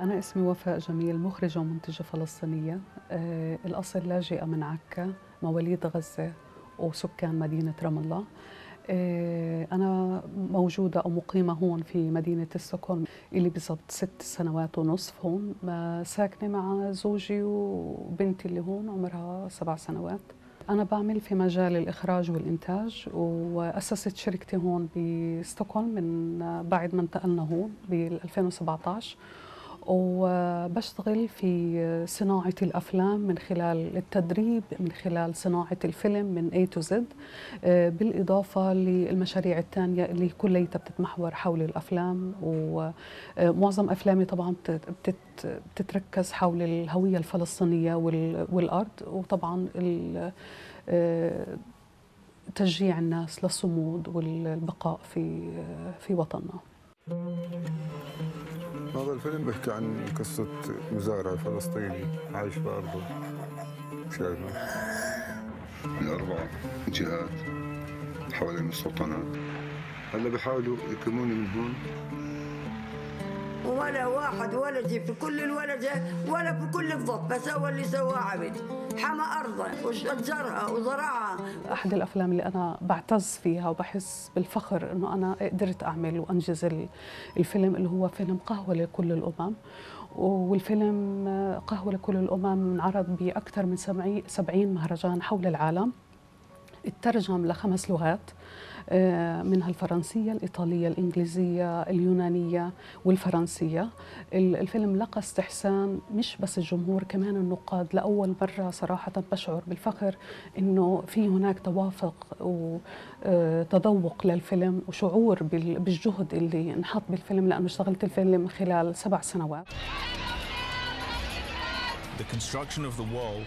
أنا اسمي وفاء جميل مخرجة ومنتجة فلسطينية. أه الأصل لاجئة من عكا مواليد غزة وسكان مدينة رام الله. أه أنا موجودة أو مقيمة هون في مدينة ستوكهولم اللي بالضبط ست سنوات ونصف هون. ساكنة مع زوجي وبنتي اللي هون عمرها سبع سنوات. أنا بعمل في مجال الإخراج والإنتاج وأسست شركتي هون بستوكهولم من بعد ما انتقلنا هون بال 2017 وبشتغل في صناعة الأفلام من خلال التدريب من خلال صناعة الفيلم من A to Z بالإضافة للمشاريع الثانية اللي كلها بتتمحور حول الأفلام. ومعظم أفلامي طبعا بتتركز حول الهوية الفلسطينية والأرض. وطبعا تشجيع الناس للصمود والبقاء في في وطننا. هذا الفيلم بيحكي عن قصة مزارع فلسطيني عايش في أرضه شايفه الأربع جهات حوالين المستوطنات هلأ بيحاولوا يكرموني من هون؟ ولا واحد ولدي في كل الولدة ولا في كل الضب بس هو اللي سواه عبد. حمى أرضه وشجرها وزرعها. أحد الأفلام اللي أنا بعتز فيها وبحس بالفخر أنه أنا قدرت أعمل وأنجز الفيلم اللي هو فيلم قهوة لكل الأمم. والفيلم قهوة لكل الأمم انعرض بأكثر من 70 مهرجان حول العالم. اترجم لخمس لغات منها الفرنسية الإيطالية الإنجليزية اليونانية والفرنسية الفيلم لقى استحسان مش بس الجمهور كمان النقاد لأول مرة صراحة بشعر بالفخر أنه في هناك توافق وتذوق للفيلم وشعور بالجهد اللي انحط بالفيلم لأنه اشتغلت الفيلم خلال سبع سنوات The construction of the wall.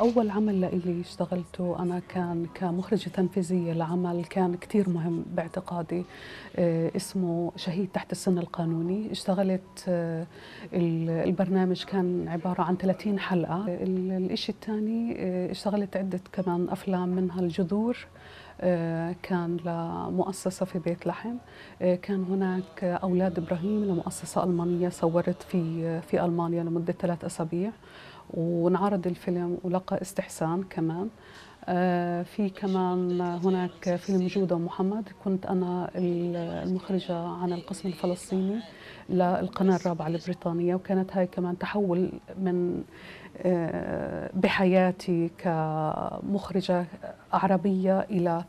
أول عمل لإلي اشتغلته أنا كان كمخرجة تنفيذية لعمل كان كتير مهم باعتقادي اسمه شهيد تحت السن القانوني. اشتغلت البرنامج كان عبارة عن 30 حلقة. الإشي الثاني اشتغلت عدة كمان أفلام منها الجذور كان لمؤسسة في بيت لحم. كان هناك أولاد إبراهيم لمؤسسة ألمانية صورت في في ألمانيا لمدة ثلاث أسابيع. وانعرض الفيلم ولقى استحسان كمان. في كمان هناك فيلم جودة محمد. كنت أنا المخرجة عن القسم الفلسطيني للقناة الرابعة البريطانية وكانت هاي كمان تحول من بحياتي كمخرجة عربية إلى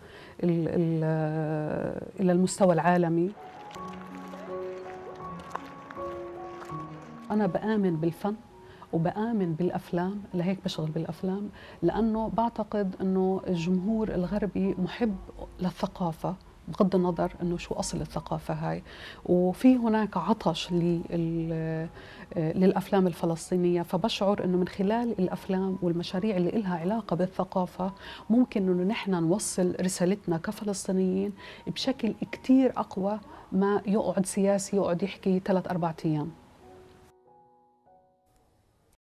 إلى المستوى العالمي. أنا بآمن بالفن. وبآمن بالأفلام لهيك بشغل بالأفلام لأنه بعتقد أنه الجمهور الغربي محب للثقافة بغض النظر إنه شو أصل الثقافة هاي. وفي هناك عطش للأفلام الفلسطينية فبشعر إنه من خلال الأفلام والمشاريع اللي لها علاقة بالثقافة ممكن إنه نحن نوصل رسالتنا كفلسطينيين بشكل كتير أقوى ما يقعد سياسي يقعد يحكي ثلاث أربع أيام.